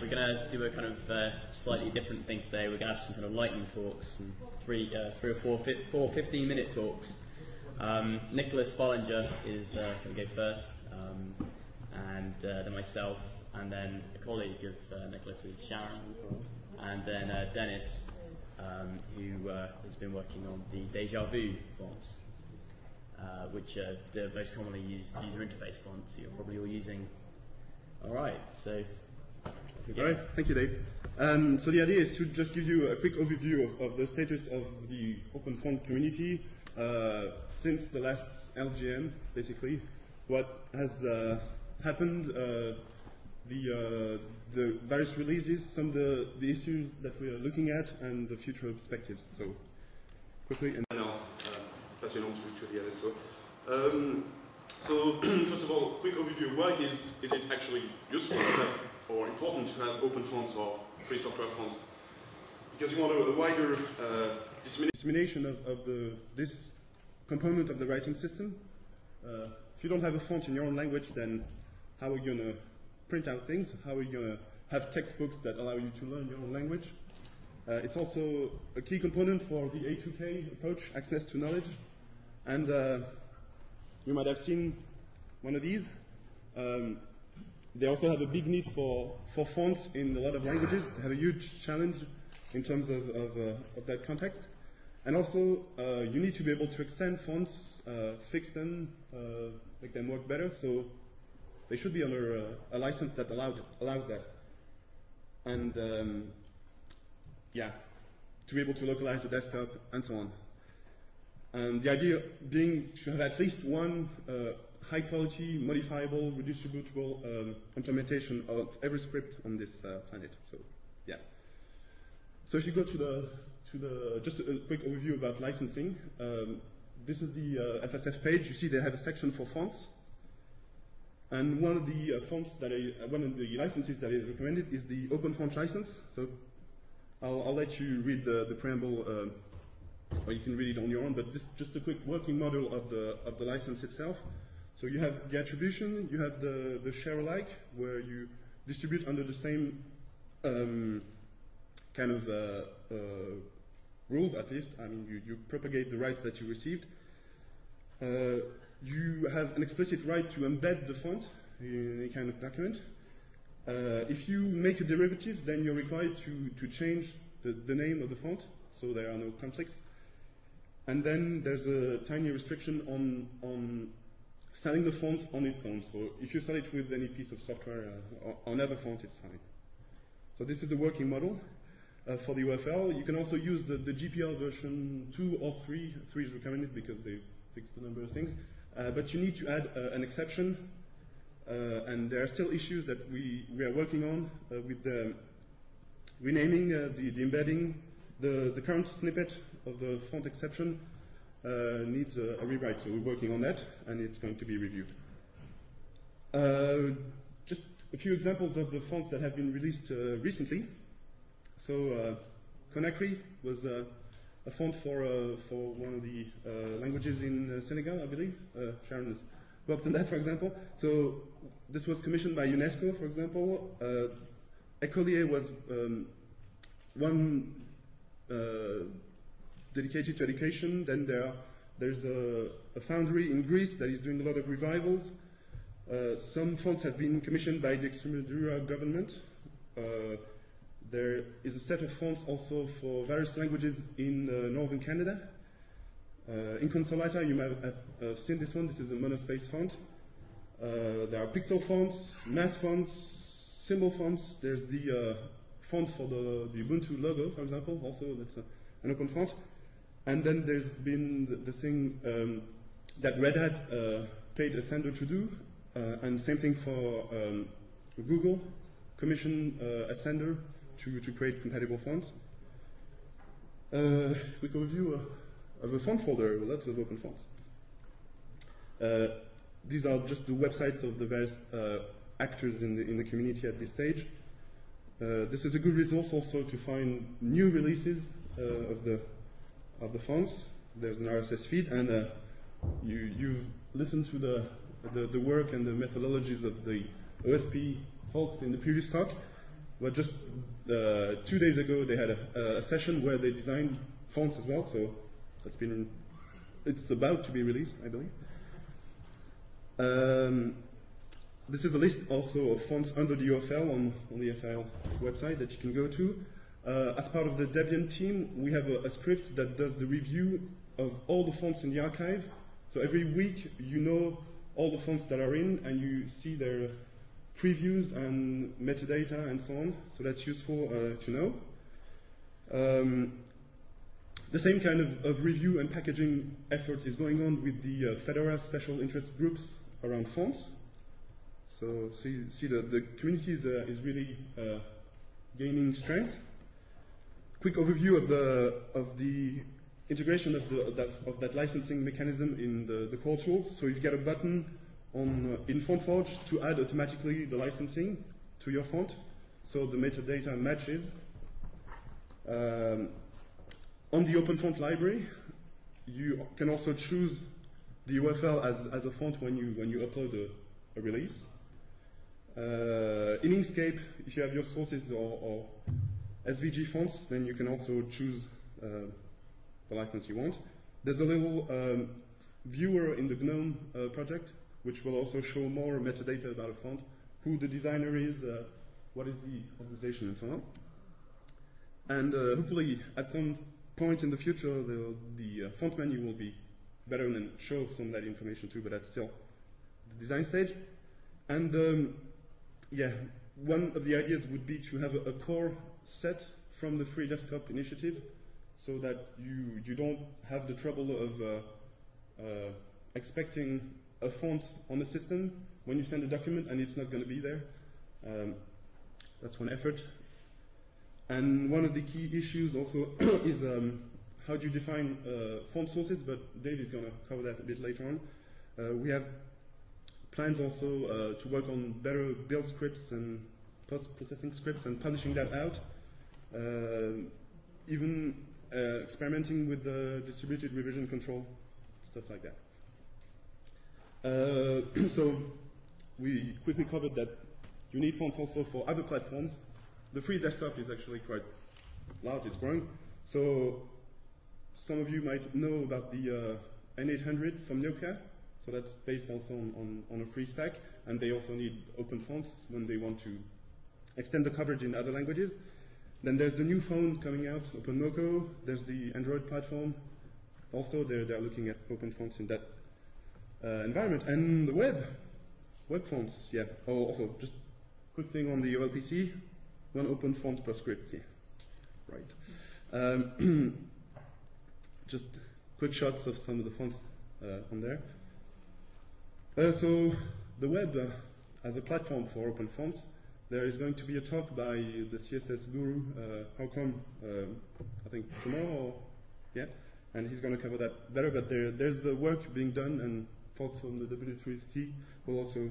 we're going to do a kind of uh, slightly different thing today. We're going to have some kind of lightning talks, and three, uh, three or four, fi- four 15 minute talks. Um, Nicholas Spalinger is uh, going to go first, um, and uh, then myself, and then a colleague of uh, Nicholas's, Sharon, and then uh, Dennis, um, who has been working on the Deja Vu fonts, which are the most commonly used user interface fonts you're probably all using. All right, so. All right, thank you, Dave. Um, so the idea is to just give you a quick overview of, of the status of the open font community uh, since the last LGM, basically. What has uh, happened, uh, the, uh, the various releases, some of the, the issues that we are looking at, and the future perspectives. So quickly, and then I'll uh, pass it on to, to the others. So, um, so first of all, quick overview. Why is, is it actually useful or important to have open fonts or free software fonts? Because you want a, wider uh, dissemin- dissemination of, of the, this component of the writing system. Uh, if you don't have a font in your own language, then how are you going to print out things? How are you going to have textbooks that allow you to learn your own language? Uh, it's also a key component for the A2K approach, access to knowledge. And uh, you might have seen one of these. Um, they also have a big need for, for fonts in a lot of languages. They have a huge challenge in terms of, of, uh, of that context. And also, uh, you need to be able to extend fonts, uh, fix them, uh, make them work better. So they should be under uh, a license that allowed, allows that. And um, yeah, to be able to localize the desktop and so on. And the idea being to have at least one uh, high quality, modifiable, redistributable um, implementation of every script on this uh, planet. So, yeah. So if you go to the, to the just a quick overview about licensing. Um, this is the uh, FSF page. You see they have a section for fonts. And one of the uh, fonts that I, uh, one of the licenses that is recommended is the open font license. So I'll, I'll let you read the, the preamble, uh, or you can read it on your own. But this just a quick working model of the of the license itself. So you have the attribution, you have the the share alike, where you distribute under the same um, kind of uh, uh, rules, at least. I mean, you, you propagate the rights that you received. Uh, you have an explicit right to embed the font in any kind of document. Uh, if you make a derivative, then you're required to, to change the, the name of the font, so there are no conflicts. And then there's a tiny restriction on, on selling the font on its own. So if you sell it with any piece of software uh, or another font, it's fine. So this is the working model uh, for the OFL. You can also use the, the GPL version 2 or 3. 3 is recommended because they've fixed a number of things. Uh, but you need to add uh, an exception, uh, and there are still issues that we, we are working on uh, with the renaming, the, the embedding. The, the current snippet of the font exception needs a, a rewrite, so we're working on that, and it's going to be reviewed. Uh, just a few examples of the fonts that have been released uh, recently. So uh, Conakry was uh, a font for, uh, for one of the uh, languages in uh, Senegal, I believe. Uh, Sharon has worked on that, for example. So this was commissioned by UNESCO, for example. Uh, Ecolier was um, one uh, dedicated to education. Then there, there's a, a foundry in Greece that is doing a lot of revivals. Uh, some fonts have been commissioned by the Extremadura government. Uh, there is a set of fonts also for various languages in uh, northern Canada. Uh, Inconsolata, you might have seen this one. This is a monospace font. Uh, there are pixel fonts, math fonts, symbol fonts. There's the uh, font for the, the Ubuntu logo, for example. Also, that's a, an open font. And then there's been the, the thing um, that Red Hat uh, paid Ascender to do, uh, and same thing for um, Google, commission uh, Ascender to, to create compatible fonts. Uh, quick overview uh, of a font folder, lots of open fonts. Uh, these are just the websites of the various uh, actors in the, in the community at this stage. This is a good resource also to find new releases of the of the fonts. There's an RSS feed, and uh, you you've listened to the, the the work and the methodologies of the OSP folks in the previous talk. But just uh, two days ago, they had a, a, session where they designed fonts as well. So that's been, it's about to be released, I believe. Um, this is a list also of fonts under the OFL on, on the SIL website that you can go to. Uh, as part of the Debian team, we have a, a, script that does the review of all the fonts in the archive. So every week, you know all the fonts that are in, and you see their previews and metadata and so on. So that's useful uh, to know. Um, the same kind of, of, review and packaging effort is going on with the uh, Fedora special interest groups around fonts. So see, see the, the community is, uh, is really uh, gaining strength. Quick overview of the, of the integration of, the, of, that, of that licensing mechanism in the, the core tools. So you've got a button on, uh, in FontForge to add automatically the licensing to your font. So the metadata matches. Um, on the Open Font library, you can also choose the OFL as, as a font when you, when you upload a, a release. Uh, in Inkscape, if you have your sources or, or, SVG fonts, then you can also choose uh, the license you want. There's a little um, viewer in the GNOME uh, project, which will also show more metadata about a font, who the designer is, uh, what is the organization, and so on. And uh, hopefully, at some point in the future, the, the uh, font menu will be better and show some of that information too, but that's still the design stage. And um, yeah, one of the ideas would be to have a, a, core set from the free desktop initiative so that you, you don't have the trouble of uh, uh, expecting a font on the system when you send a document and it's not going to be there. Um, that's one effort. And one of the key issues also is um, how do you define uh, font sources, but Dave is going to cover that a bit later on. Uh, we have plans also uh, to work on better build scripts and post-processing scripts and publishing that out. Uh, even uh, experimenting with the distributed revision control, stuff like that. Uh, so we quickly covered that you need fonts also for other platforms. The free desktop is actually quite large, it's growing. So some of you might know about the uh, N800 from Nokia. So that's based also on, on, on, a free stack, and they also need open fonts when they want to extend the coverage in other languages. Then there's the new phone coming out, OpenMoko. There's the Android platform. Also, they're, they're looking at open fonts in that uh, environment. And the web, web fonts, yeah. Oh, also, just quick thing on the OLPC, one open font per script, yeah. Right. Um, just quick shots of some of the fonts uh, on there. Uh, so the web uh, as a platform for open fonts, there is going to be a talk by the CSS guru, uh, come? um, I think tomorrow, yeah, and he's going to cover that better, but there, there's the work being done and folks from the W3C will also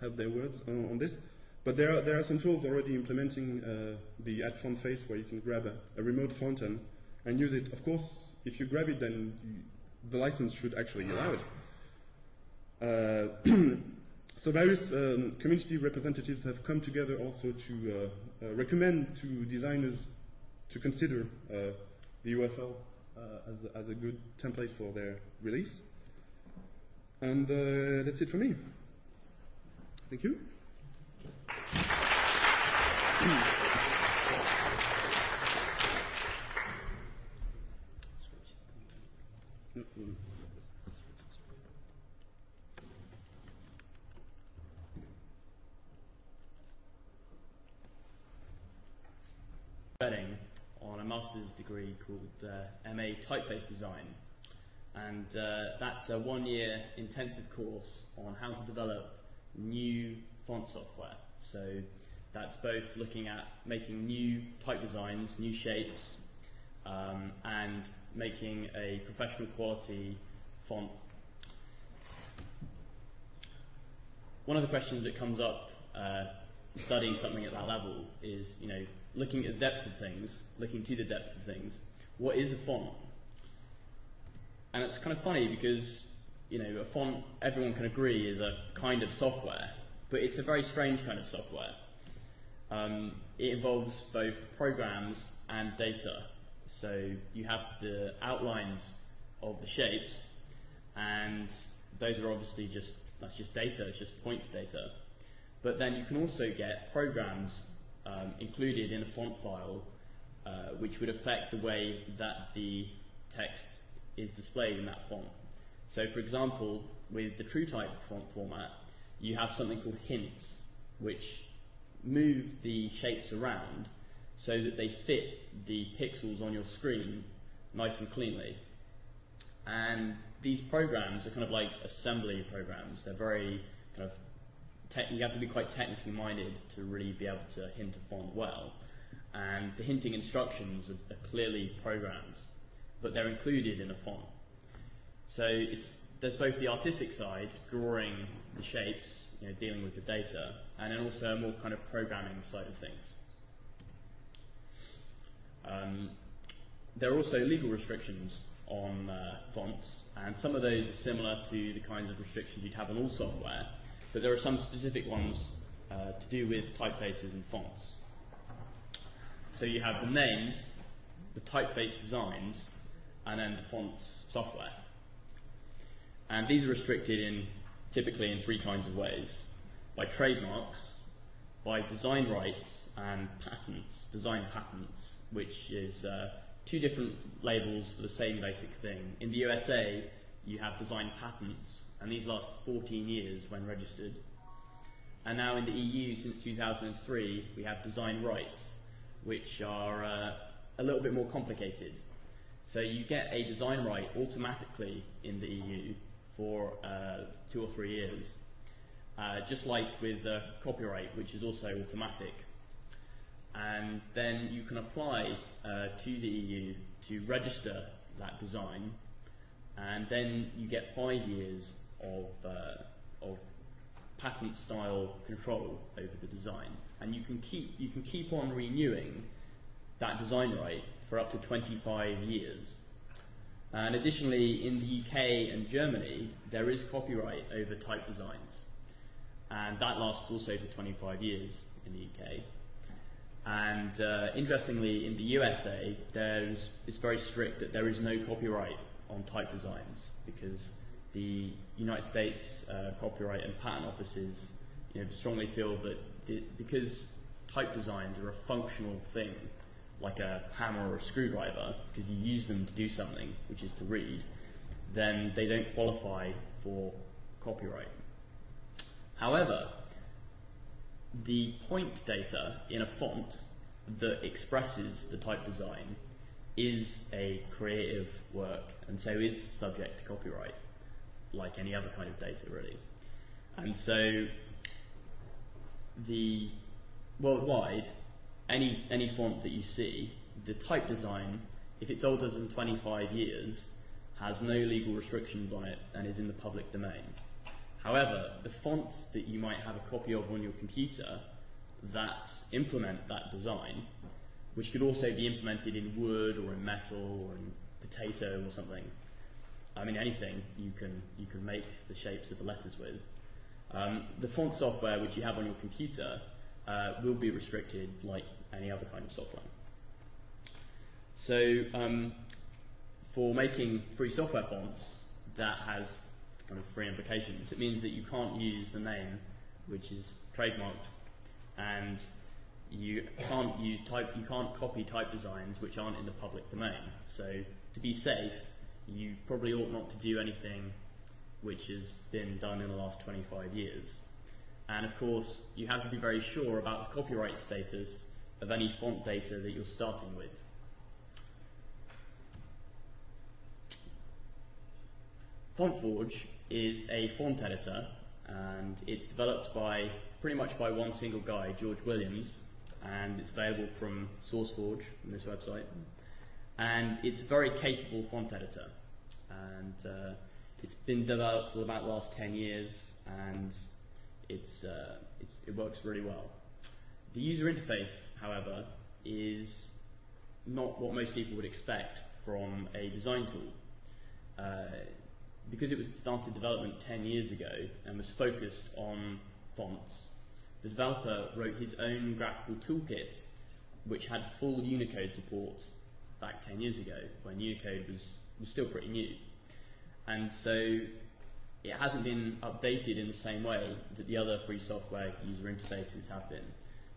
have their words on, on this. But there are, there are some tools already implementing uh, the add font face where you can grab a, a, remote font and, and use it. Of course, if you grab it, then the license should actually allow it. Uh, so various um, community representatives have come together also to uh, uh, recommend to designers to consider the OFL as, a, as a good template for their release. And that's it for me. Thank you. on a master's degree called uh, MA Typeface Design. And uh, that's a one year intensive course on how to develop new font software. So that's both looking at making new type designs, new shapes, um, and making a professional quality font. One of the questions that comes up uh, studying something at that level is, you know, looking at the depth of things, looking to the depth of things, what is a font? And it's kind of funny because, you know, a font, everyone can agree, is a kind of software, but it's a very strange kind of software. Um, it involves both programs and data. So you have the outlines of the shapes, and those are obviously just that's just data. It's just point data. But then you can also get programs um, included in a font file, uh, which would affect the way that the text is displayed in that font. So, for example, with the TrueType font format, you have something called hints, which move the shapes around so that they fit the pixels on your screen nice and cleanly. And these programs are kind of like assembly programs. They're very kind of you have to be quite technically minded to really be able to hint a font well. And the hinting instructions are, are clearly programs, but they're included in a font. So it's there's both the artistic side, drawing the shapes, you know, dealing with the data, and then also a more kind of programming side of things. Um, there are also legal restrictions on uh, fonts, and some of those are similar to the kinds of restrictions you'd have on all software, but there are some specific ones uh, to do with typefaces and fonts. So you have the names, the typeface designs, and then the fonts software. And these are restricted in typically in three kinds of ways by trademarks, by design rights, and patents, design patents, which is uh, two different labels for the same basic thing. In the USA, you have design patents, and these last 14 years when registered. And now in the EU, since 2003, we have design rights, which are uh, a little bit more complicated. So you get a design right automatically in the EU for uh, two or three years, uh, just like with uh, copyright, which is also automatic. And then you can apply uh, to the EU to register that design, and then you get five years of, uh, of patent style control over the design. And you can keep, you can keep on renewing that design right for up to 25 years and additionally, in the UK and Germany, there is copyright over type designs. And that lasts also for 25 years in the UK. And uh, interestingly, in the USA, there's, it's very strict that there is no copyright on type designs because the United States uh, copyright and patent offices you know, strongly feel that the, because type designs are a functional thing, like a hammer or a screwdriver, because you use them to do something, which is to read, then they don't qualify for copyright. However, the point data in a font that expresses the type design is a creative work and so is subject to copyright, like any other kind of data, really. And so, the worldwide, any, any font that you see, the type design, if it's older than 25 years, has no legal restrictions on it and is in the public domain. However, the fonts that you might have a copy of on your computer that implement that design, which could also be implemented in wood or in metal or in potato or something, I mean anything you can, you can make the shapes of the letters with. Um, the font software which you have on your computer uh, will be restricted like any other kind of software. So um, for making free software fonts, that has kind of free implications. It means that you can't use the name which is trademarked and you can't use type you can't copy type designs which aren't in the public domain. So to be safe, you probably ought not to do anything which has been done in the last 25 years. And of course, you have to be very sure about the copyright status of any font data that you're starting with. FontForge is a font editor and it's developed by pretty much by one single guy, George Williams, and it's available from SourceForge from this website. And it's a very capable font editor, and uh, it's been developed for about the last 10 years, and it's, uh, it's, it works really well. The user interface, however, is not what most people would expect from a design tool. Uh, because it was started development 10 years ago and was focused on fonts, the developer wrote his own graphical toolkit, which had full Unicode support back 10 years ago, when Unicode was, was still pretty new. And so it hasn't been updated in the same way that the other free software user interfaces have been.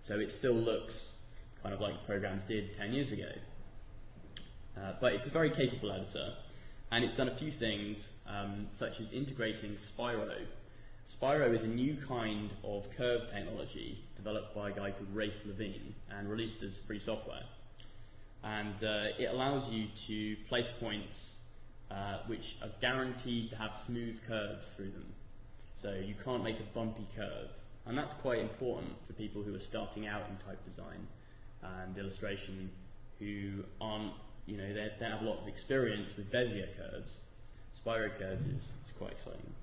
So it still looks kind of like programs did 10 years ago. Uh, but it's a very capable editor, and it's done a few things, um, such as integrating Spiro. Spiro is a new kind of curve technology developed by a guy called Raph Levien and released as free software. And uh, it allows you to place points uh, which are guaranteed to have smooth curves through them. So you can't make a bumpy curve. And that's quite important for people who are starting out in type design and illustration who aren't, you know, they don't have a lot of experience with Bezier curves. Spiro curves is, is quite exciting.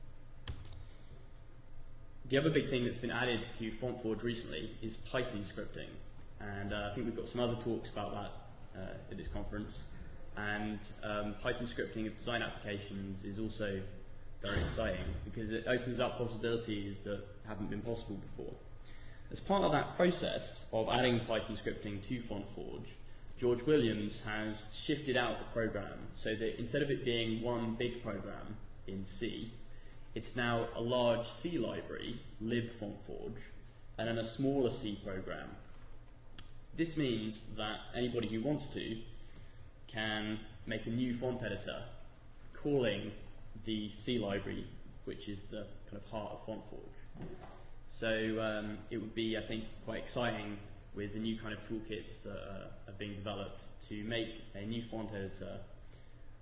The other big thing that's been added to FontForge recently is Python scripting. And uh, I think we've got some other talks about that uh, at this conference. And um, Python scripting of design applications is also very exciting because it opens up possibilities that haven't been possible before. As part of that process of adding Python scripting to FontForge, George Williams has shifted out the program so that instead of it being one big program in C, it's now a large C library, libFontForge, and then a smaller C program. This means that anybody who wants to can make a new font editor calling the C library, which is the kind of heart of FontForge. So um, it would be, I think, quite exciting with the new kind of toolkits that are, are being developed to make a new font editor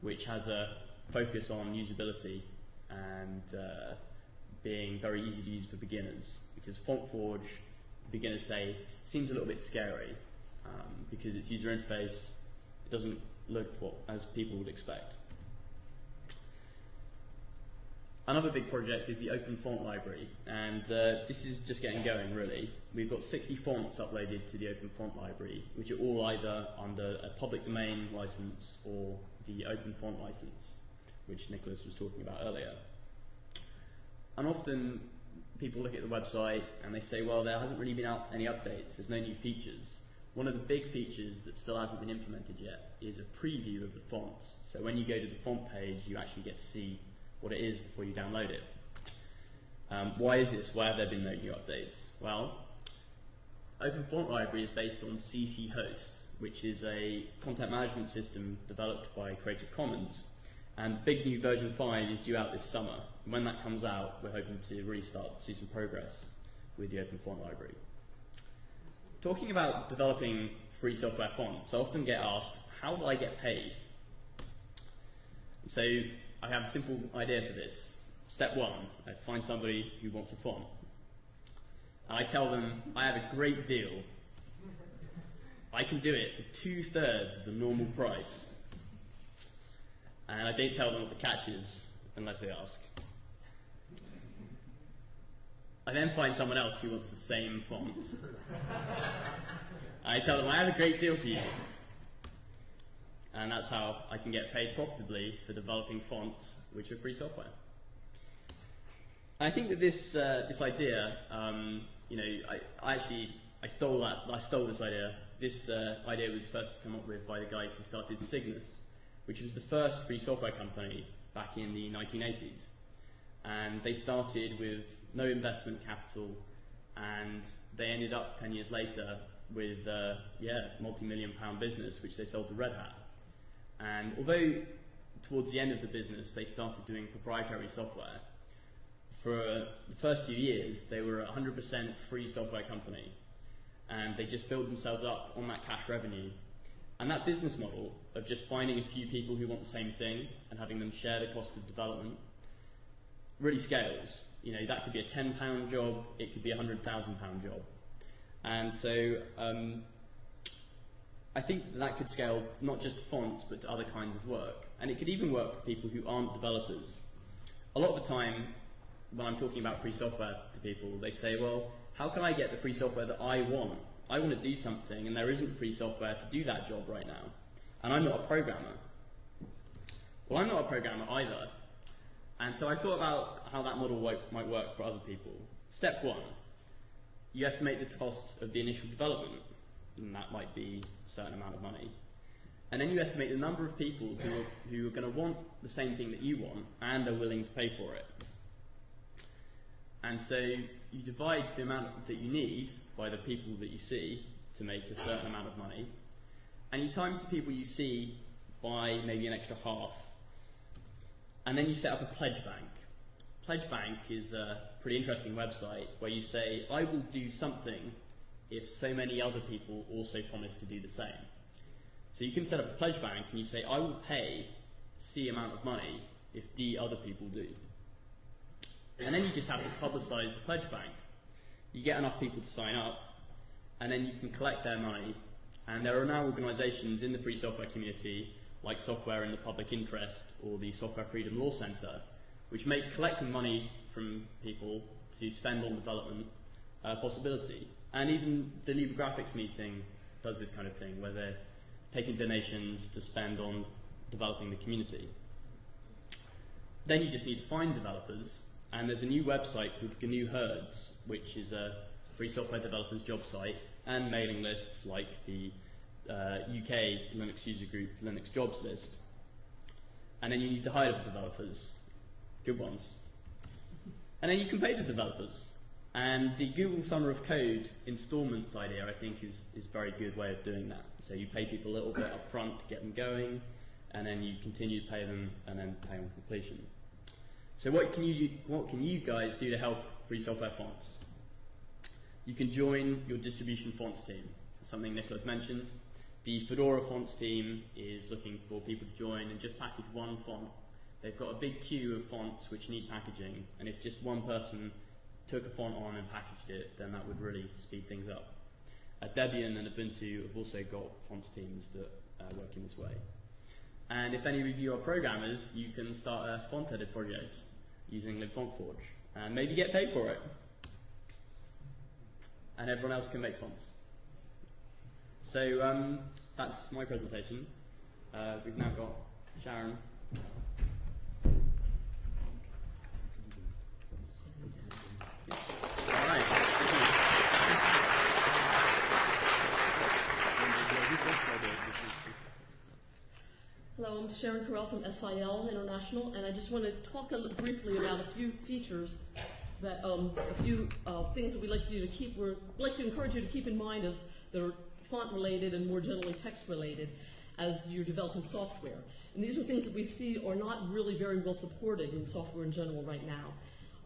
which has a focus on usability and uh, being very easy to use for beginners. Because FontForge, beginners say, seems a little bit scary um, because its user interface it doesn't look what, as people would expect. Another big project is the Open Font Library, and uh, this is just getting going really. We've got 60 fonts uploaded to the Open Font Library, which are all either under a public domain license or the Open Font license, which Nicholas was talking about earlier. And often people look at the website and they say, well, there hasn't really been any updates, there's no new features. One of the big features that still hasn't been implemented yet is a preview of the fonts. So when you go to the font page, you actually get to see what it is before you download it. Um, why is this? Why have there been no new updates? Well, Open Font Library is based on CC Host, which is a content management system developed by Creative Commons. And the big new version 5 is due out this summer. And when that comes out, we're hoping to really start to see some progress with the Open Font Library. Talking about developing free software fonts, I often get asked, how do I get paid? So I have a simple idea for this. Step one, I find somebody who wants a font. And I tell them, I have a great deal. I can do it for two thirds of the normal price. And I don't tell them what the catch is unless they ask. I then find someone else who wants the same font. I tell them, I have a great deal for you. And that's how I can get paid profitably for developing fonts which are free software. I think that this, uh, this idea, um, you know, I, I, actually I stole that. I stole this idea. This uh, idea was first come up with by the guys who started Cygnus, which was the first free software company back in the 1980s. And they started with no investment capital, and they ended up 10 years later with, uh, yeah, multi-million pound business, which they sold to Red Hat. And although towards the end of the business they started doing proprietary software, for the first few years they were a 100% free software company, and they just built themselves up on that cash revenue. And that business model of just finding a few people who want the same thing and having them share the cost of development really scales you know, that could be a £10 job, it could be a £100,000 job. And so um, I think that, that could scale not just to fonts, but to other kinds of work. And it could even work for people who aren't developers. A lot of the time, when I'm talking about free software to people, they say, well, how can I get the free software that I want? I want to do something, and there isn't free software to do that job right now. And I'm not a programmer. Well, I'm not a programmer either, and so I thought about how that model might work for other people. Step one, you estimate the costs of the initial development, and that might be a certain amount of money. And then you estimate the number of people who are, who are going to want the same thing that you want and are willing to pay for it. And so you divide the amount that you need by the people that you see to make a certain amount of money, and you times the people you see by maybe an extra half, and then you set up a pledge bank. Pledge Bank is a pretty interesting website where you say, I will do something if so many other people also promise to do the same. So you can set up a pledge bank and you say, I will pay C amount of money if D other people do. And then you just have to publicize the pledge bank. You get enough people to sign up, and then you can collect their money. And there are now organizations in the free software community, like Software in the Public Interest or the Software Freedom Law Center, which make collecting money from people to spend on development a possibility. And even the Libre Graphics meeting does this kind of thing, where they're taking donations to spend on developing the community. Then you just need to find developers, and there's a new website called GNU Herds, which is a free software developers job site, and mailing lists like the uh, UK Linux user group Linux jobs list. And then you need to hire the developers, good ones. And then you can pay the developers. And the Google Summer of Code installments idea, I think, is, is a very good way of doing that. So you pay people a little bit up front to get them going, and then you continue to pay them, and then pay on completion. So what can you, what can you guys do to help free software fonts? You can join your distribution fonts team, something Nicholas mentioned. The Fedora fonts team is looking for people to join and just package one font. They've got a big queue of fonts which need packaging, and if just one person took a font on and packaged it, then that would really speed things up. Uh, Debian and Ubuntu have also got fonts teams that uh, work in this way. And if any of you are programmers, you can start a font edit project using libfontforge and maybe get paid for it. And everyone else can make fonts. So um, that's my presentation. Uh, we've now got Sharon. Hello, I'm Sharon Correll from SIL International, and I just want to talk a little briefly about a few features that, um, a few uh, things that we'd like you to keep, we'd like to encourage you to keep in mind as that are font related and more generally text related as you're developing software. And these are things that we see are not really very well supported in software in general right now.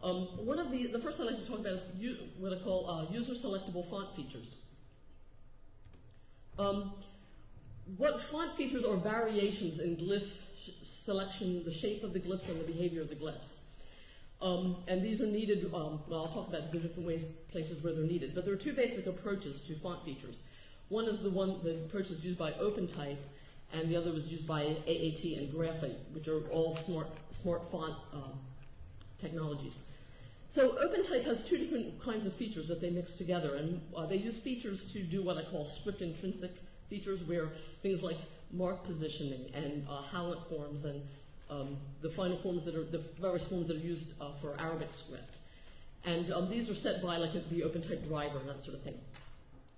Um, one of the, the first I'd like to talk about is what I call uh, user selectable font features. Um, what font features are variations in glyph selection, the shape of the glyphs and the behavior of the glyphs. Um, and these are needed, um, well, I'll talk about the different ways, places where they're needed. But there are two basic approaches to font features. One is the one, the approach is used by OpenType, and the other was used by AAT and Graphite, which are all smart, smart font um, technologies. So OpenType has two different kinds of features that they mix together, and uh, they use features to do what I call script intrinsic features where things like mark positioning and uh, halant forms and um, the final forms that are the various forms that are used uh, for Arabic script. And um, these are set by like a, the OpenType driver and that sort of thing.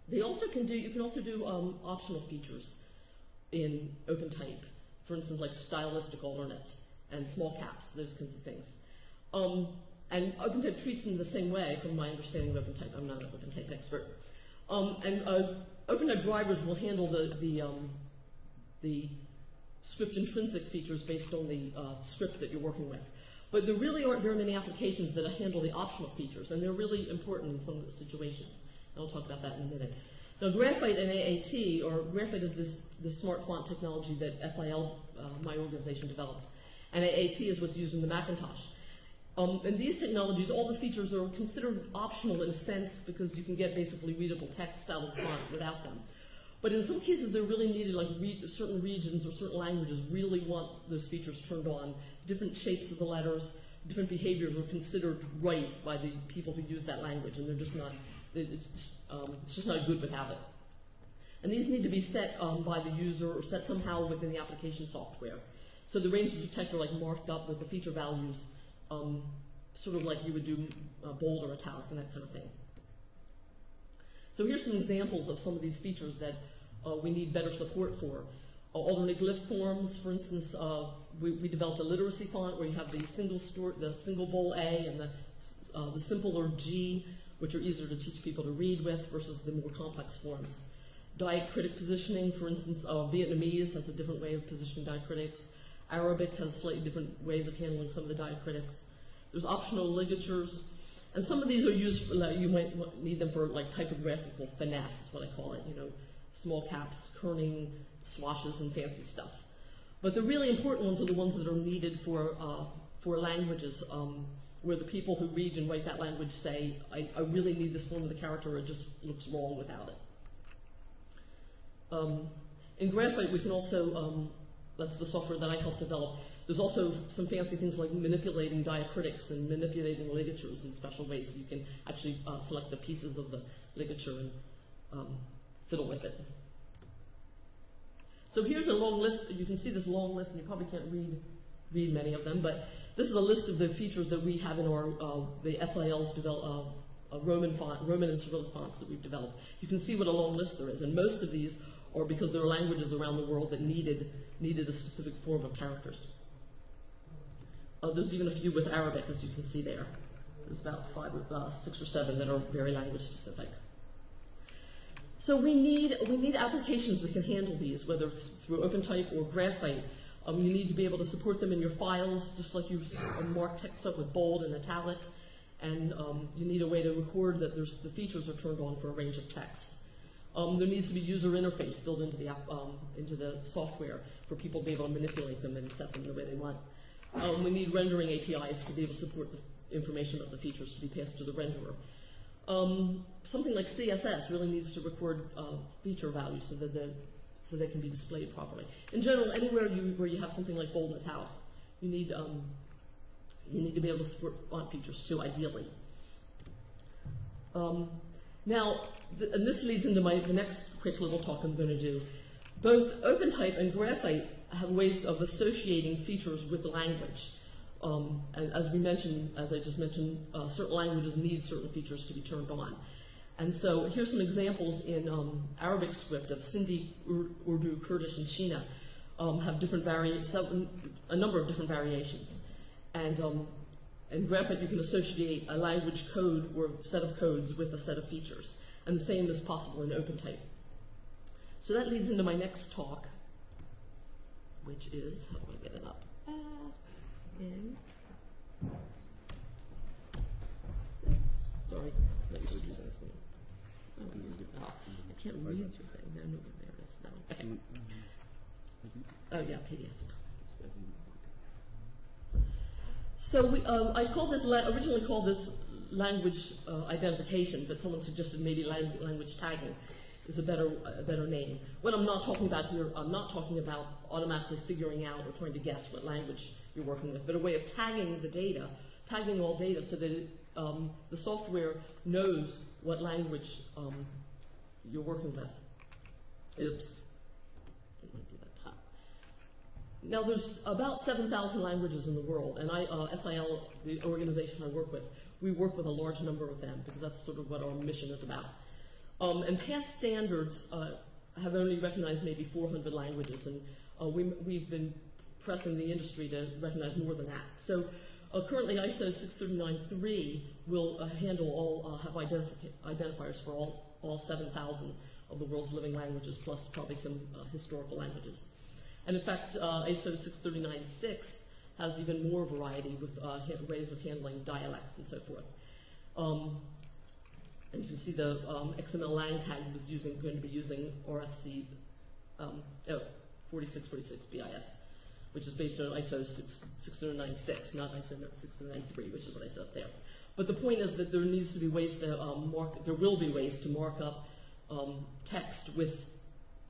They also can do, you can also do um, optional features in OpenType. For instance, like stylistic alternates and small caps, those kinds of things. Um, and OpenType treats them the same way, from my understanding of OpenType. I'm not an OpenType expert. Um, and uh, OpenType drivers will handle the, the, um, the script intrinsic features based on the uh, script that you're working with. But there really aren't very many applications that handle the optional features, and they're really important in some situations. And I'll talk about that in a minute. Now, Graphite and AAT, or Graphite is this, this smart font technology that SIL, uh, my organization, developed. And AAT is what's used in the Macintosh. Um, and these technologies, all the features are considered optional in a sense because you can get basically readable text out of the font without them. But in some cases, they're really needed, like re certain regions or certain languages really want those features turned on. Different shapes of the letters, different behaviors are considered right by the people who use that language, and they're just not, it's just, um, it's just not good without it. And these need to be set um, by the user or set somehow within the application software. So the ranges of text are like marked up with the feature values um, sort of like you would do uh, bold or italic and that kind of thing. So here's some examples of some of these features that uh, we need better support for. Uh, alternate glyph forms, for instance, uh, we, we, developed a literacy font where you have the single store, the single bold A and the, uh, the simpler G, which are easier to teach people to read with versus the more complex forms. Diacritic positioning, for instance, Vietnamese has a different way of positioning diacritics. Arabic has slightly different ways of handling some of the diacritics. There's optional ligatures, and some of these are used, for, like, you might need them for like typographical finesse, is what I call it, you know, small caps, kerning, swashes, and fancy stuff. But the really important ones are the ones that are needed for, uh, for languages um, where the people who read and write that language say, I, I, really need this form of the character, it just looks wrong without it. Um, in Graphite, we can also, um, that's the software that I helped develop, there's also some fancy things like manipulating diacritics and manipulating ligatures in special ways. You can actually uh, select the pieces of the ligature and um, fiddle with it. So here's a long list. You can see this long list, and you probably can't read read many of them, but this is a list of the features that we have in our uh, the SIL's develop, uh, Roman font, Roman and Cyrillic fonts that we've developed. You can see what a long list there is, and most of these are because there are languages around the world that needed needed a specific form of characters. Uh, there's even a few with Arabic, as you can see there. There's about five, uh, six or seven that are very language specific. So we need, we need applications that can handle these, whether it's through OpenType or Graphite. Um, you need to be able to support them in your files, just like you mark text up with bold and italic. And um, you need a way to record that the features are turned on for a range of text. Um, there needs to be user interface built into the, app, um, into the software for people to be able to manipulate them and set them the way they want. Um, we need rendering APIs to be able to support the information about the features to be passed to the renderer. Um, something like CSS really needs to record uh, feature values so that the, so they can be displayed properly. In general, anywhere you, where you have something like bold italic, you need um, you need to be able to support font features too, ideally. Um, now, th and this leads into my the next quick little talk I'm going to do. Both OpenType and Graphite have ways of associating features with language. Um, and as we mentioned, as I just mentioned, uh, certain languages need certain features to be turned on. And so here's some examples in um, Arabic script of Sindhi, Urdu, Kurdish, and Shina um, have different variants, a number of different variations. And um, in Graphite, you can associate a language code or set of codes with a set of features. And the same is possible in OpenType. So that leads into my next talk, which is, how do I get it up? Uh, in. Sorry, not using this one. I used it. Oh, I can't read your thing. No, no, there it is. No. Okay. Oh, yeah, PDF. So we, um, I called this, originally called this language uh, identification, but someone suggested maybe language tagging is a better, a better name. What I'm not talking about here, I'm not talking about automatically figuring out or trying to guess what language you're working with, but a way of tagging the data, tagging all data so that it, um, the software knows what language um, you're working with. Oops. Now, there's about 7,000 languages in the world, and I, uh, SIL, the organization I work with, we work with a large number of them because that's sort of what our mission is about. Um, and past standards uh, have only recognized maybe 400 languages, and uh, we, we've been pressing the industry to recognize more than that. So uh, currently ISO 639.3 will uh, handle all, uh, have identifiers for all, all 7,000 of the world's living languages, plus probably some uh, historical languages. And in fact, ISO 639.6 has even more variety with ways of handling dialects and so forth. Um, and you can see the um, XML lang tag was using, going to be using RFC um, oh, 4646 BIS, which is based on ISO 6096, not ISO 6093, which is what I said up there. But the point is that there needs to be ways to um, mark, there will be ways to mark up um, text with,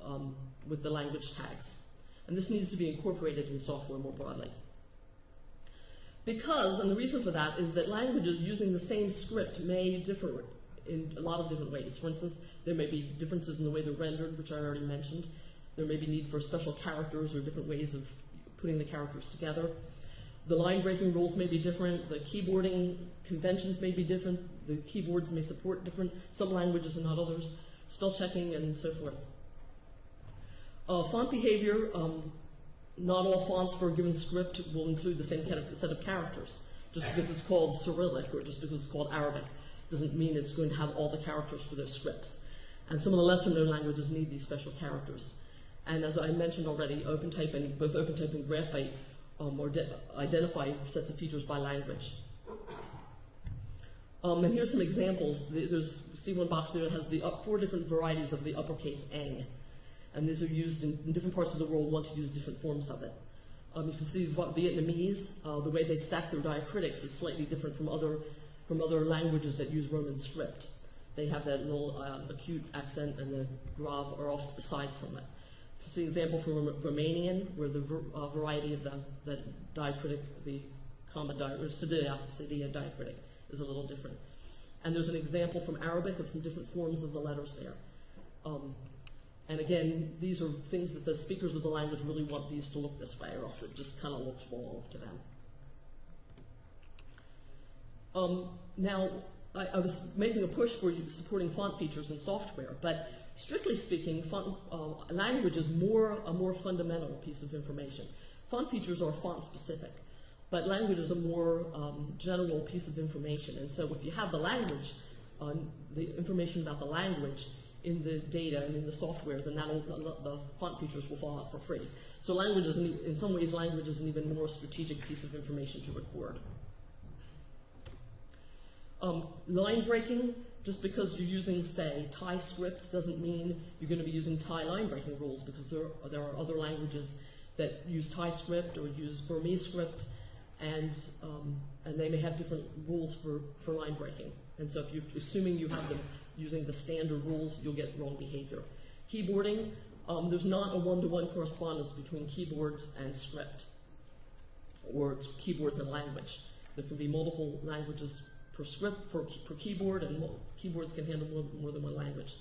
um, with the language tags. And this needs to be incorporated in software more broadly. Because, and the reason for that is that languages using the same script may differ in a lot of different ways. For instance, there may be differences in the way they're rendered, which I already mentioned. There may be need for special characters or different ways of putting the characters together. the line breaking rules may be different, the keyboarding conventions may be different, the keyboards may support different, some languages and not others, spell checking and so forth. Uh, font behavior, um, not all fonts for a given script will include the same kind of set of characters. Just because it's called Cyrillic or just because it's called Arabic doesn't mean it's going to have all the characters for their scripts. And some of the lesser known languages need these special characters. And as I mentioned already, OpenType and both OpenType and Graphite um, or identify sets of features by language. Um, and here's some examples. There's see one box there has the up, four different varieties of the uppercase eng, and these are used in, in different parts of the world. Want to use different forms of it. Um, you can see what Vietnamese, uh, the way they stack their diacritics is slightly different from other from other languages that use Roman script. They have that little uh, acute accent, and the grav are off to the side somewhat. It's an example from Romanian, where the uh, variety of the, the diacritic, the comma cedilla diacritic, is a little different. And there's an example from Arabic of some different forms of the letters there. Um, and again, these are things that the speakers of the language really want these to look this way, or else it just kind of looks wrong to them. Um, now, I, I, was making a push for supporting font features in software, but strictly speaking, font, uh, language is more a more fundamental piece of information. Font features are font specific, but language is a more um, general piece of information. And so, if you have the language, uh, the information about the language in the data and in the software, then that'll, the, the font features will fall out for free. So, language is, in some ways, language is an even more strategic piece of information to record. Um, line breaking, just because you're using, say, Thai script doesn't mean you're going to be using Thai line breaking rules because there are, there are other languages that use Thai script or use Burmese script, and, um, and they may have different rules for, for line breaking. And so if you're assuming you have them using the standard rules, you'll get wrong behavior. Keyboarding, um, there's not a one-to-one correspondence between keyboards and script, or keyboards and language. There can be multiple languages per script, for, per keyboard, and keyboards can handle more, more than one language.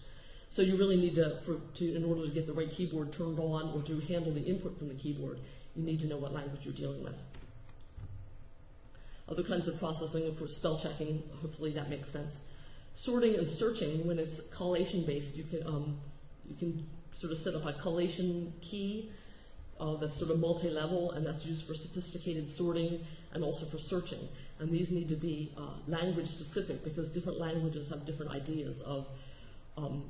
So you really need to, for, to, in order to get the right keyboard turned on or to handle the input from the keyboard, you need to know what language you're dealing with. Other kinds of processing, for spell checking, hopefully that makes sense. Sorting and searching, when it's collation based, you can, um, you can sort of set up a collation key uh, that's sort of multi level, and that's used for sophisticated sorting and also for searching and these need to be uh, language specific because different languages have different ideas of um,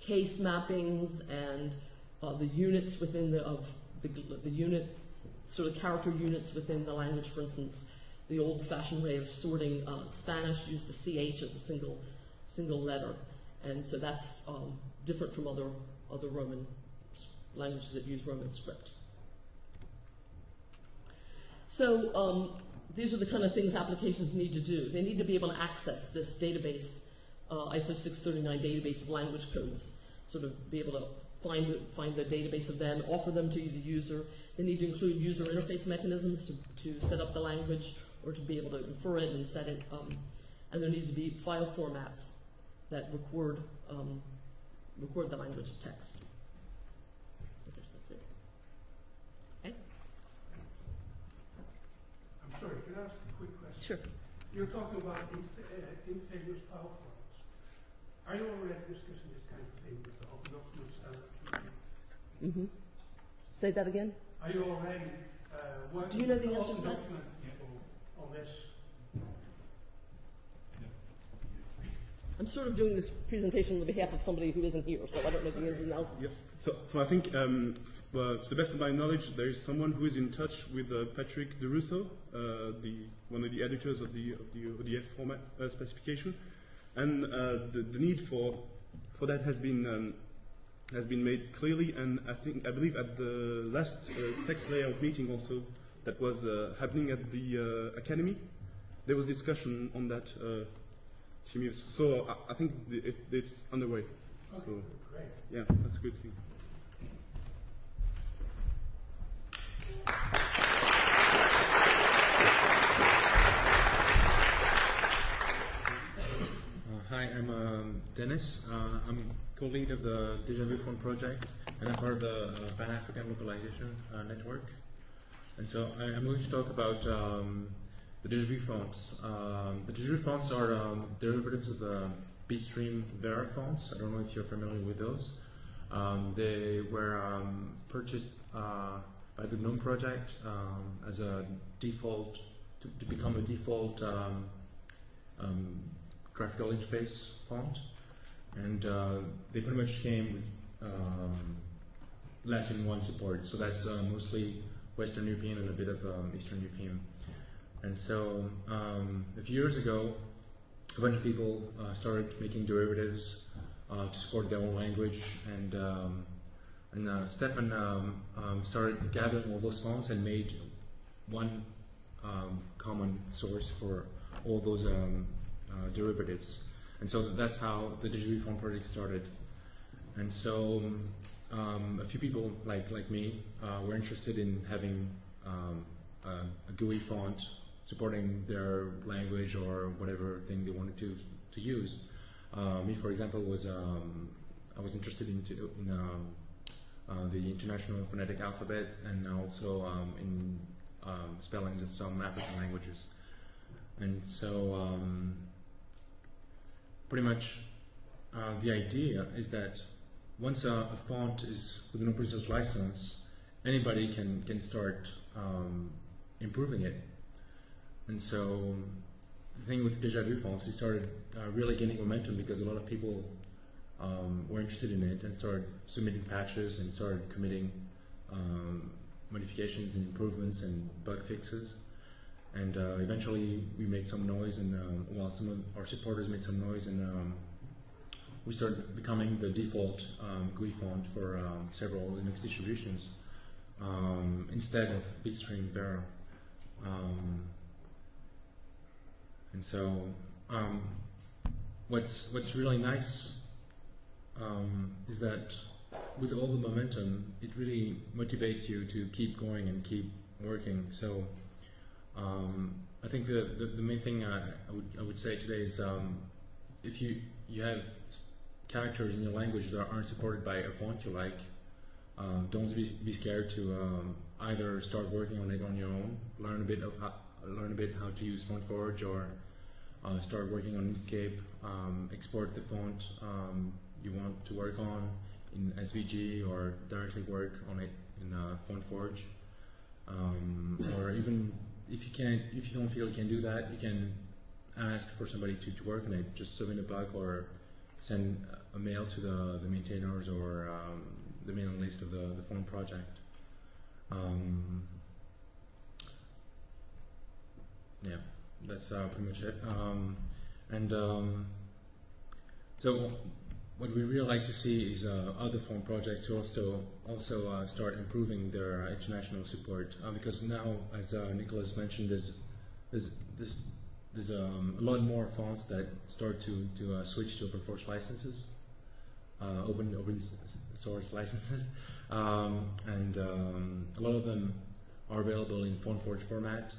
case mappings and uh, the units within the of the, the unit sort of character units within the language. For instance, the old-fashioned way of sorting uh, Spanish used the ch as a single single letter, and so that's um, different from other other Roman languages that use Roman script. So um, these are the kind of things applications need to do. They need to be able to access this database, uh, ISO 639 database of language codes, sort of be able to find, find the database of them, offer them to the user. They need to include user interface mechanisms to, to set up the language or to be able to infer it and set it. Um, and there needs to be file formats that record, um, record the language of text. Sorry, can I ask a quick question? Sure. You're talking about inf- uh, infamous file formats. Are you already discussing this kind of thing with the Open Document Standard? Mm-hmm. Say that again? Are you already uh, working Do you know with the the Open to? Document people on this? I'm sort of doing this presentation on behalf of somebody who isn't here, so I don't know the ins and outs. Yep. So, so I think, to the best of my knowledge, there is someone who is in touch with uh, Patrick Durusau, uh, the, one of the editors of the, of the ODF format uh, specification, and uh, the, the need for, for that has been, um, has been made clearly, and I think, I believe at the last uh, text layout meeting also that was uh, happening at the uh, Akademy, there was discussion on that. Uh, so I, I think it, it's underway. Okay, So great. yeah, that's a good thing. Hi, I'm um, Dennis. Uh, I'm co-lead of the DejaVu project, and I'm part of the uh, Pan-African Localization uh, Network. And so I, I'm going to talk about um, the Déjà fonts. Um, the Déjà fonts are um, derivatives of the Bitstream Vera fonts. I don't know if you're familiar with those. Um, they were purchased uh, by the GNOME project um, as a default, to, to become a default um, um, graphical interface font. And uh, they pretty much came with um, Latin 1 support, so that's uh, mostly Western European and a bit of um, Eastern European. And so a few years ago, a bunch of people uh, started making derivatives uh, to support their own language, and um, and uh, Stepan um, um, started gathering all those fonts and made one um, common source for all those um, uh, derivatives. And so that's how the Déjà font project started. And so um, a few people like like me uh, were interested in having um, a, a GUI font supporting their language or whatever thing they wanted to to use. Uh, me, for example, was I was interested in, in the International Phonetic Alphabet and also um, in um, spellings of some African languages. And so, um, pretty much, uh, the idea is that once a, a, font is with an open source license, anybody can can start um, improving it. And so, the thing with DejaVu fonts, it started uh, really gaining momentum because a lot of people um, were interested in it and started submitting patches and started committing um, modifications and improvements and bug fixes. And uh, eventually we made some noise and um, well, some of our supporters made some noise and um, we started becoming the default um, GUI font for um, several Linux distributions instead of Bitstream Vera. and so what's what's really nice um, is that with all the momentum, it really motivates you to keep going and keep working. So um, I think the, the, the, main thing I, I, would, I would say today is um, if you, you have characters in your language that aren't supported by a font you like, um, don't be, be scared to um, either start working on it on your own, learn a bit of how, learn a bit how to use FontForge, or uh, start working on Inkscape, um, export the font um, you want to work on in SVG or directly work on it in uh, FontForge. Um, or even if you can't, if you don't feel you can do that, you can ask for somebody to, to work on it. Just submit a bug or send a mail to the, the maintainers or um, the mailing list of the, the project. Um, yeah, that's uh, pretty much it. Um, and um, so what we really like to see is uh, other font projects to also also uh, start improving their uh, international support uh, because now, as uh, Nicholas mentioned, there's there's there's, there's um, a lot more fonts that start to to uh, switch to open source licenses, open open source licenses, um, and um, a lot of them are available in FontForge format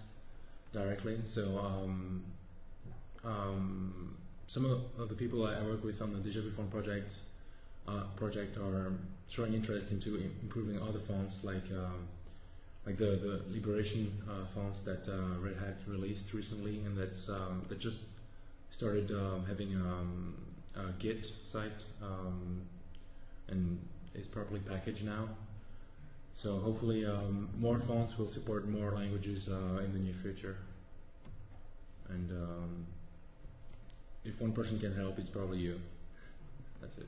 directly. So. Um, um, some of the people I work with on the Deja font project uh, project are showing interest into improving other fonts like um, like the, the Liberation uh, fonts that uh, Red Hat released recently and that's um, that just started um, having um, a Git site um, and is properly packaged now. So hopefully um, more fonts will support more languages uh, in the near future. And if one person can help, it's probably you. That's it.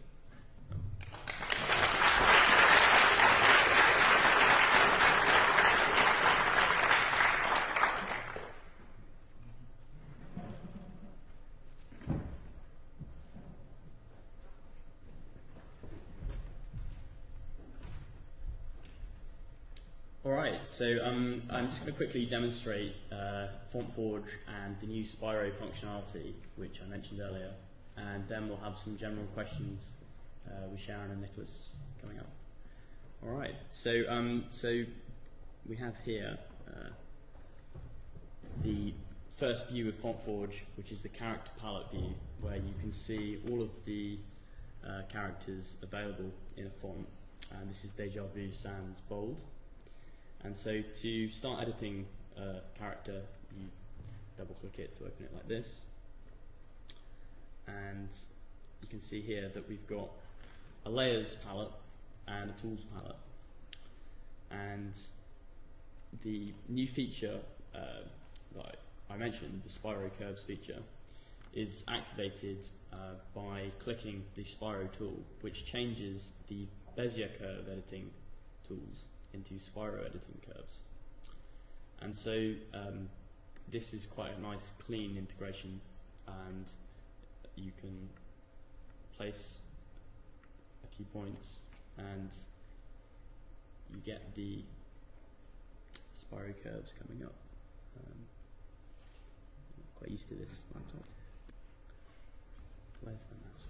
All right, so um, I'm just going to quickly demonstrate uh, FontForge and the new Spiro functionality, which I mentioned earlier, and then we'll have some general questions uh, with Sharon and Nicholas coming up. All right, so um, so we have here uh, the first view of FontForge, which is the character palette view, where you can see all of the uh, characters available in a font. And this is Deja Vu Sans Bold. And so to start editing a character, you double click it to open it like this. And you can see here that we've got a layers palette and a tools palette. And the new feature uh, that I, mentioned, the Spiro Curves feature, is activated uh, by clicking the Spiro tool, which changes the Bezier curve editing tools into Spiro editing curves. And so um, this is quite a nice clean integration and you can place a few points and you get the Spiro curves coming up. Um, quite used to this laptop. Where's the mouse?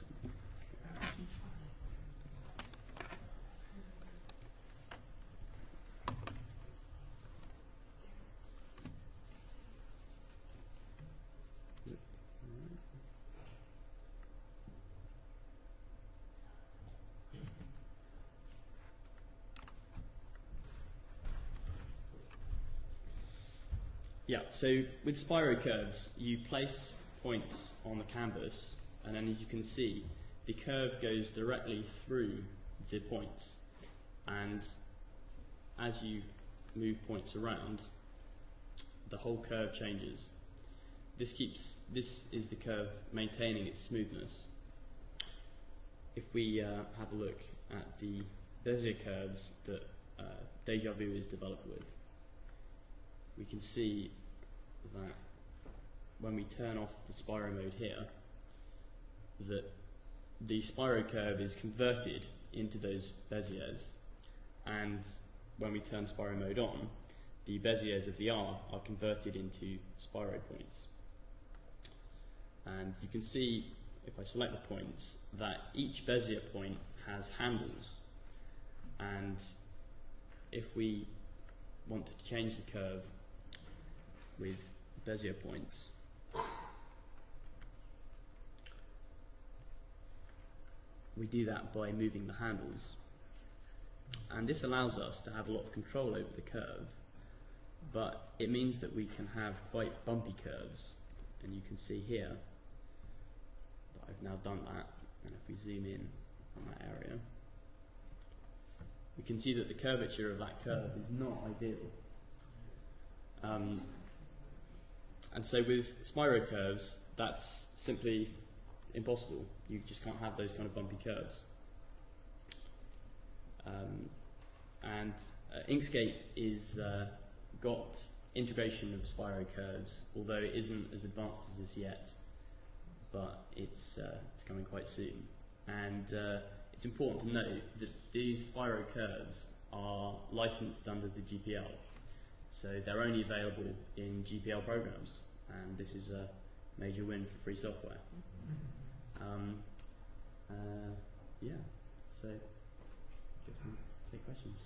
Yeah, so with Spiro curves, you place points on the canvas, and then as you can see, the curve goes directly through the points. And as you move points around, the whole curve changes. This keeps this is the curve maintaining its smoothness. If we uh, have a look at the Bezier curves that uh, DejaVu is developed with, we can see that when we turn off the Spiro mode here, that the Spiro curve is converted into those Beziers, and when we turn Spiro mode on, the Beziers of the R are converted into Spiro points. And you can see, if I select the points, that each Bezier point has handles, and if we want to change the curve with Bezier points. We do that by moving the handles. And this allows us to have a lot of control over the curve, but it means that we can have quite bumpy curves. And you can see here that I've now done that. And if we zoom in on that area, we can see that the curvature of that curve is not ideal. Um, and so with Spiro curves, that's simply impossible. You just can't have those kind of bumpy curves. Um, and uh, Inkscape is uh, got integration of Spiro curves, although it isn't as advanced as this yet, but it's, uh, it's coming quite soon. And uh, it's important to note that these Spiro curves are licensed under the GPL. So they're only available in GPL programs, and this is a major win for free software. Um, uh, yeah, so I guess we take questions.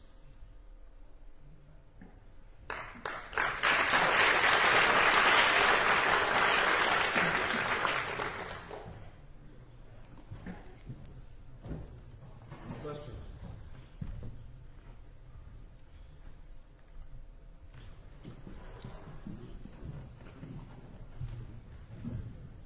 Any questions?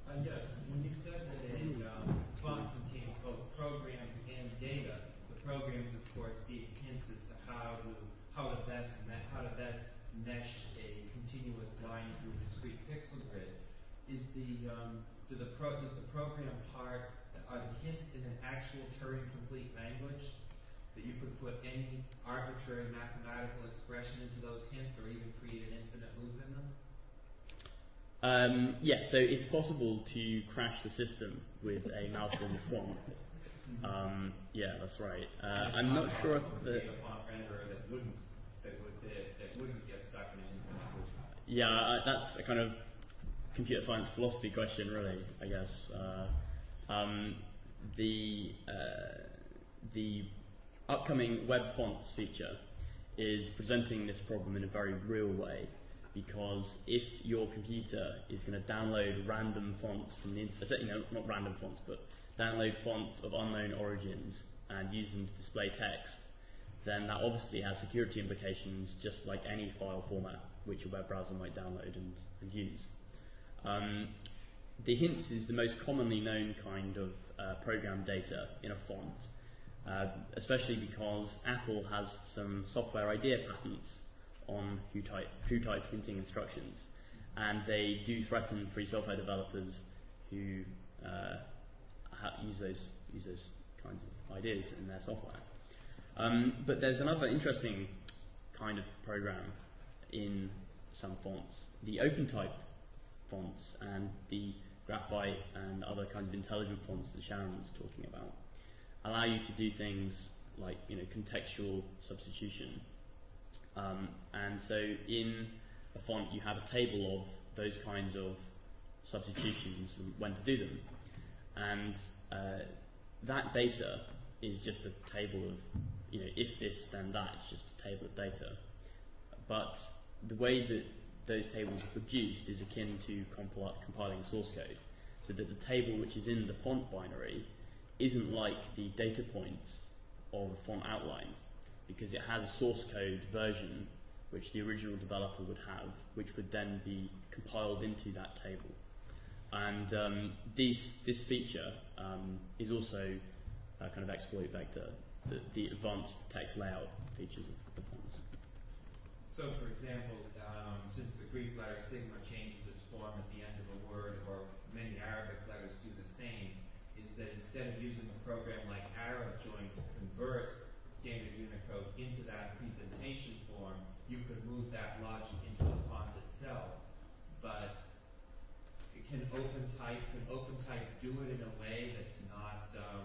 Uh, yes, when you said that a um, font contains both programs and data, the programs, of course, be hints as to how to how to best me- how to best mesh a continuous line into a discrete pixel grid. Is the um, do the pro does the program part are the hints in an actual Turing complete language that you could put any arbitrary mathematical expression into those hints, or even create an infinite loop in them? Um, yeah, so it's possible to crash the system with a malformed font. Um, yeah, that's right. Uh, I'm not sure if the. a font renderer that wouldn't that would that, that wouldn't get stuck in an infinite. Yeah, uh, that's a kind of computer science philosophy question, really. I guess uh, um, the uh, the upcoming web fonts feature is presenting this problem in a very real way because if your computer is going to download random fonts from the internet, you know, not random fonts, but download fonts of unknown origins and use them to display text, then that obviously has security implications just like any file format which a web browser might download and, and use. Um, the hints is the most commonly known kind of uh, program data in a font, uh, especially because Apple has some software idea patents on TrueType, who type hinting instructions, and they do threaten free software developers who uh, use those use those kinds of ideas in their software. Um, but there's another interesting kind of program in some fonts, the OpenType fonts and the graphite and other kinds of intelligent fonts that Sharon was talking about allow you to do things like you know contextual substitution. Um, and so in a font you have a table of those kinds of substitutions and when to do them. And uh, that data is just a table of you know if this then that, it's just a table of data. But the way that those tables are produced is akin to compil- compiling source code. So that the table which is in the font binary isn't like the data points of a font outline because it has a source code version which the original developer would have, which would then be compiled into that table. And um, these, this feature um, is also a kind of exploit vector, the, the advanced text layout features of the fonts. So, for example, um, since the Greek letter sigma changes its form at the end of a word, or many Arabic letters do the same, is that instead of using a program like ArabJoin to convert standard Unicode into that presentation form, you could move that logic into the font itself. But can OpenType can OpenType do it in a way that's not um,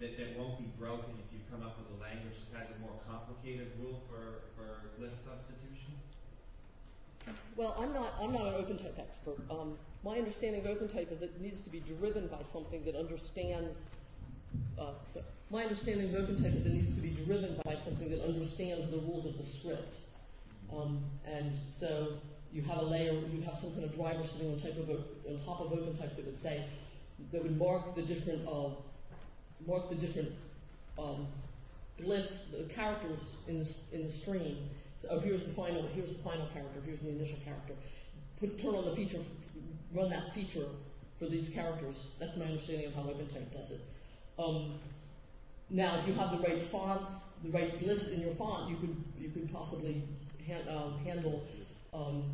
that, that won't be broken if you come up with a language that has a more complicated rule for, for glyph substitution? Well, I'm not, I'm not an OpenType expert. Um, my understanding of OpenType is it needs to be driven by something that understands. Uh, so my understanding of OpenType is it needs to be driven by something that understands the rules of the script. Um, and so you have a layer, you have some kind of driver sitting on, type of, on top of OpenType that would say, that would mark the different, uh, mark the different um, glyphs, the characters in the, in the stream. So, oh, here's the final, here's the final character, here's the initial character. Put, turn on the feature, run that feature for these characters. That's my understanding of how OpenType does it. Um, now, if you have the right fonts, the right glyphs in your font, you could you could possibly um, handle. Um,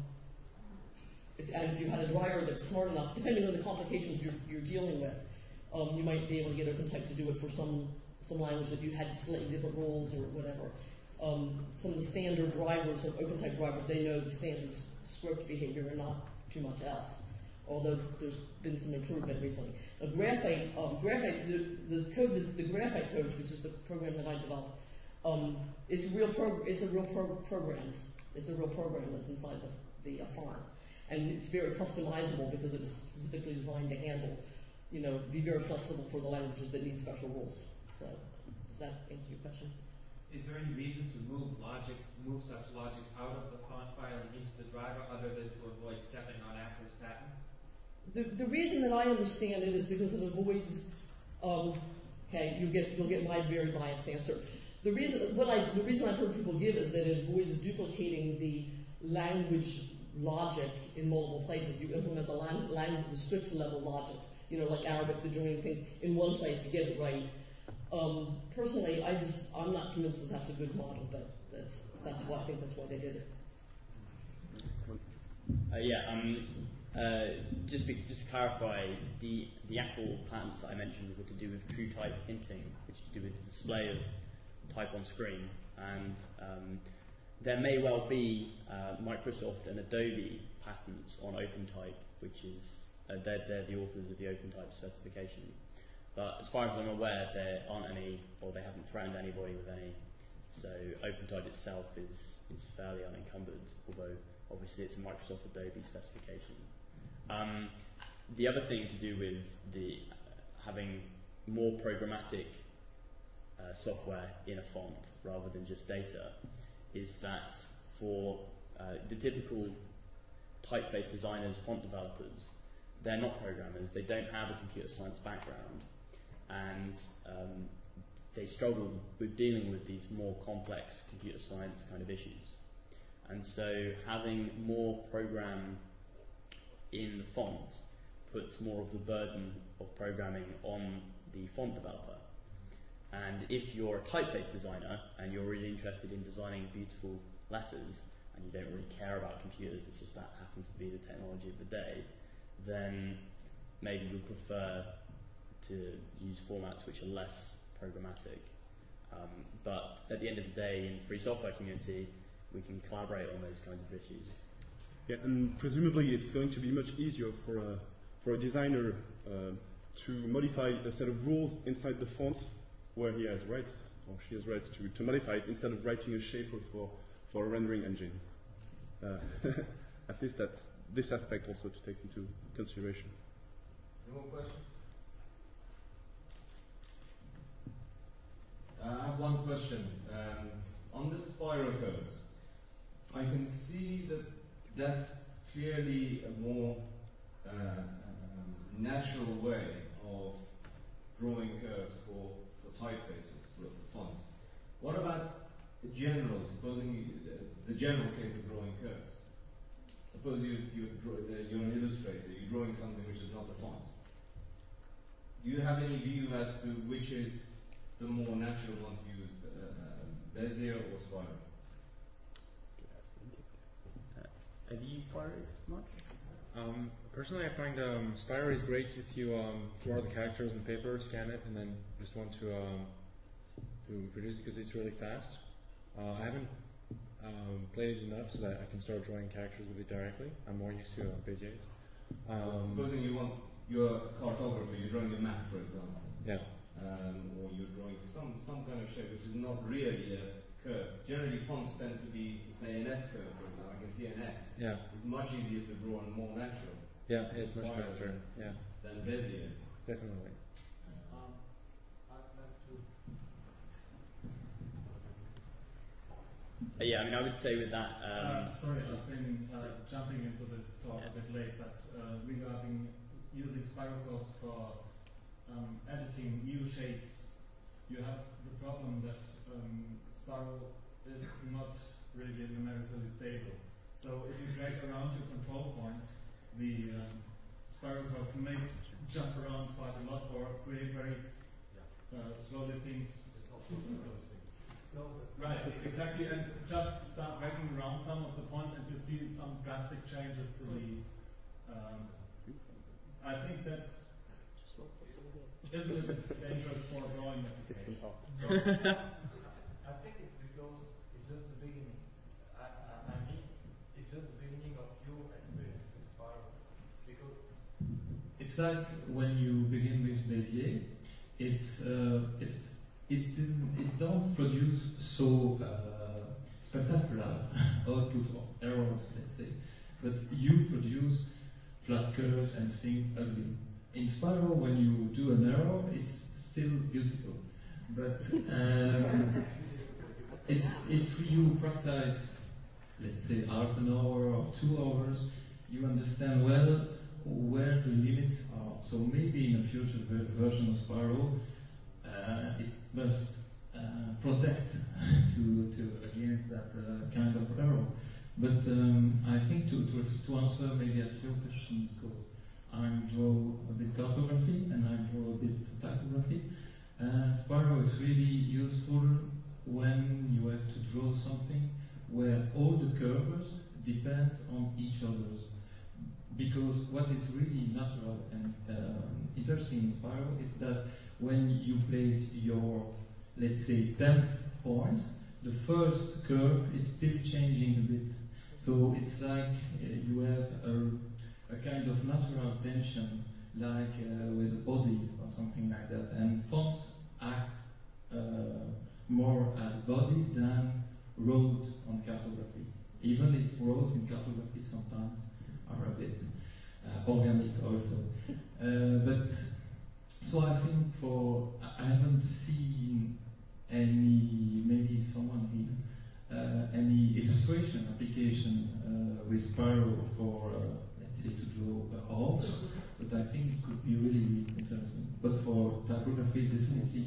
if, and if you had a driver that's smart enough, depending on the complications you're, you're dealing with, um, you might be able to get OpenType to do it for some some language that you had slightly different rules or whatever. Um, some of the standard drivers of OpenType drivers, they know the standard script behavior and not too much else. Although there's been some improvement recently. A graphite, um, graphite, the, the code, the graphite code, which is the program that I developed, um, it's real. Pro- it's a real pro- programs. It's a real program that's inside the, the uh, and it's very customizable because it was specifically designed to handle, you know, be very flexible for the languages that need special rules. So, does that answer your question? Is there any reason to move logic, move such logic out of the font file and into the driver, other than to avoid stepping on Apple's patents? The, the reason that I understand it is because it avoids, um, okay, you get you'll get my very biased answer. The reason what I the reason I've heard people give is that it avoids duplicating the language logic in multiple places. You implement the language, lang, the script level logic, you know, like Arabic, the doing things in one place to get it right. Um, personally, I just I'm not convinced that that's a good model, but that's that's why I think that's why they did it. Uh, yeah, um, uh, just, be, just to clarify, the, the Apple patents I mentioned were to do with true type hinting, which is to do with the display of type on screen. And um, there may well be uh, Microsoft and Adobe patents on OpenType, which is, uh, they're, they're the authors of the OpenType specification. But as far as I'm aware, there aren't any, or they haven't threatened anybody with any. So OpenType itself is, is fairly unencumbered, although obviously it's a Microsoft Adobe specification. Um, the other thing to do with the uh, having more programmatic uh, software in a font rather than just data is that for uh, the typical typeface designers, font developers, they're not programmers, they don't have a computer science background, and um, they struggle with dealing with these more complex computer science kind of issues. And so having more program in the font puts more of the burden of programming on the font developer. And if you're a typeface designer and you're really interested in designing beautiful letters and you don't really care about computers, it's just that happens to be the technology of the day, then maybe you'll prefer to use formats which are less programmatic. Um, but at the end of the day, in the free software community, we can collaborate on those kinds of issues. Yeah, and presumably it's going to be much easier for a, for a designer uh, to modify a set of rules inside the font where he has rights or she has rights to, to modify it instead of writing a shaper for, for a rendering engine. Uh, at least that's this aspect also to take into consideration. Any more questions? Uh, I have one question. Um, on the Spiro codes, I can see that that's clearly a more uh, um, natural way of drawing curves for, for typefaces, for, for fonts. What about the general, supposing you, the, the general case of drawing curves? Suppose you, you draw, uh, you're an illustrator, you're drawing something which is not a font. Do you have any view as to which is the more natural one to use, uh, Bezier or Spiro? Have you used Spiro much? Um, personally, I find um, Spiro is great if you um, draw the characters on paper, scan it, and then just want to um, to produce it because it's really fast. Uh, I haven't um, played it enough so that I can start drawing characters with it directly. I'm more used to uh, Bezier. Um, Supposing you want, you're a cartographer, you're drawing a map, for example. yeah, um, or you're drawing some, some kind of shape which is not really a curve. Generally, fonts tend to be, say, an S curve, for example. I can see an S. yeah, It's much easier to draw and more natural yeah. It's much Spiro. faster. Yeah, than Bezier. definitely. Um, I'd like to Uh, yeah, I mean, I would say with that. Um, Uh, sorry, I've been uh, jumping into this talk a bit late, but uh, regarding using Spiro curves for um, editing new shapes, you have the problem that um, Spiro is not really numerically stable. So if you drag around your control points, the um, curve may jump around quite a lot or create very uh, slowly things. Right, exactly, and just start dragging around some of the points, and you see some drastic changes to the. Um, I think that's is a little bit dangerous for a drawing application. So, I think it's because it's just the beginning. I, I, I mean, it's just the beginning of your experience with Spiral. Because It's like when you begin with Bezier, it's uh, it's it it don't produce so uh, spectacular output or errors, let's say, but you produce flat curves and things ugly. In Spiral, when you do an error, it's still beautiful, but um, it's if you practice, let's say half an hour or two hours, you understand well where the limits are. So maybe in a future ver- version of Spiro, uh, it must uh, protect to, to against that uh, kind of error. But um, I think to, to, to answer maybe at your question, because I draw a bit cartography and I draw a bit typography. Uh, Spiro is really useful when you have to draw something where all the curves depend on each other's because what is really natural and um, interesting in spiral is that when you place your, let's say, tenth point, the first curve is still changing a bit. So it's like uh, you have a, a kind of natural tension, like uh, with a body or something like that. And forms act uh, more as body than road on cartography. Even if road in cartography sometimes are a bit uh, organic also. Uh, but so I think for I haven't seen any maybe someone here uh, any illustration application with Spiro for let's say to draw a horse, but I think it could be really interesting. But for typography, definitely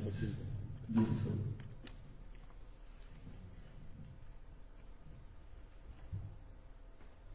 It's beautiful.